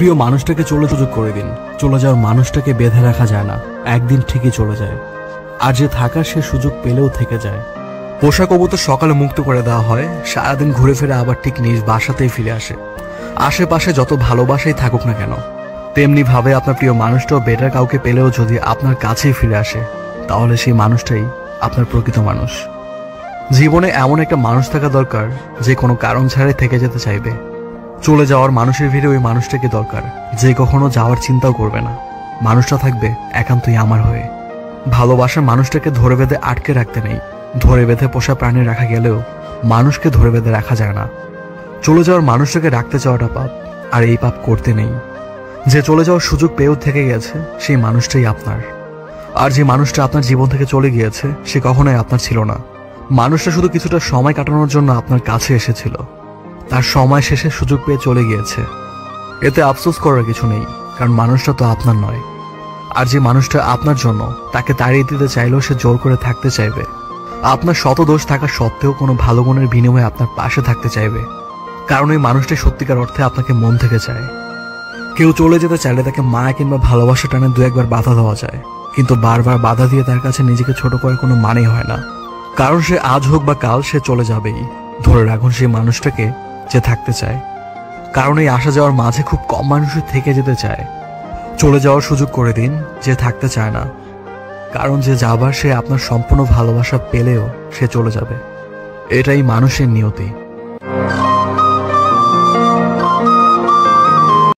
প্রিয় মানুষটাকে চলে সুযোগ করে দিন। চলে যাওয়ার মানুষটাকে বেঁধে রাখা যায় না। একদিন ঠিকই চলে যায়। আর যে থাকার সে সুযোগ পেলেও থেকে যায়। পোষা কবুতর সকালে মুক্ত করে দেওয়া হয়। সারাদিন ঘুরে ফিরে আবার ঠিক নিজ বাসাতেই ফিরে আসে। আশেপাশে যত ভালোবাসাই থাকুক না কেন তেমনি ভাবে আপনার প্রিয় মানুষটাও বেটার কাউকে পেলেও যদি আপনার কাছেই ফিরে আসে, তাহলে সেই মানুষটাই আপনার প্রকৃত মানুষ। জীবনে এমন একটা মানুষ থাকা দরকার, যে কোনো কারণ ছাড়াই থেকে যেতে চাইবে। চলে যাওয়ার মানুষের ভিড়ে ওই মানুষটাকে দরকার। যে কখনো যাওয়ার চিন্তাও করবে না। মানুষটা থাকবে একান্তই আমার হয়ে। ভালোবাসার মানুষটাকে ধরে বেঁধে আটকে রাখতে নেই। ধরে বেঁধে পোষা প্রাণী রাখা গেলেও মানুষকে ধরে বেঁধে রাখা যায় না। চলে যাওয়ার মানুষটাকে রাখতে চাওয়াটা পাপ, আর এই পাপ করতে নেই। যে চলে যাওয়ার সুযোগ পেয়েও থেকে গেছে, সেই মানুষটাই আপনার। আর যে মানুষটা আপনার জীবন থেকে চলে গিয়েছে, সে কখনোই আপনার ছিল না। মানুষটা শুধু কিছুটা সময় কাটানোর জন্য আপনার কাছে এসেছিল। তার সময় শেষে সুযোগ পেয়ে চলে গিয়েছে। এতে আফসোস করার কিছু নেই, কারণ মানুষটা তো আপনার নয়। আর যে মানুষটা আপনার জন্য, তাকে তাড়িয়ে দিতে চাইলেও সে জোর করে থাকতে চাইবে। আপনার শত দোষ থাকা সত্ত্বেও কোনো ভালো গুণের বিনিময়ে আপনার পাশে থাকতে চাইবে। কারণ ওই মানুষটা সত্যিকার অর্থে আপনাকে মন থেকে চায়। কেউ চলে যেতে চাইলে তাকে মায়া কিংবা ভালোবাসা টানে দু একবার বাধা দেওয়া যায়। কিন্তু বারবার বাধা দিয়ে তার কাছে নিজেকে ছোট করার কোনো মানেই হয় না। কারণ সে আজ হোক বা কাল সে চলে যাবেই। ধরে রাখুন সেই মানুষটাকে যে থাকতে চায়। কারণ এই আসা যাওয়ার মাঝে খুব কম মানুষই থেকে যেতে চায়। চলে যাওয়ার সুযোগ করে দিন, যে থাকতে চায় না। কারণ যে যাবার সে আপনার সম্পূর্ণ ভালোবাসা পেলেও সে চলে যাবে। এটাই মানুষের নিয়তি।